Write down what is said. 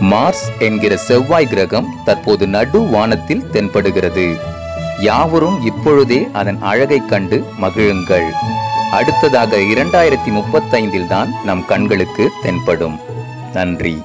Mars என்கிற செவ்வாய் கிரகம் தற்போது நடு வானத்தில் தென்படுகிறது. யாவரும் இப்பொழுதே அதன் அழகைக் கண்டு மகிழுங்கள். அடுத்ததாக இரண்டாயிரத்தி முப்பத்தைந்தில் தான் நம் கண்களுக்கு தென்படும். நன்றி.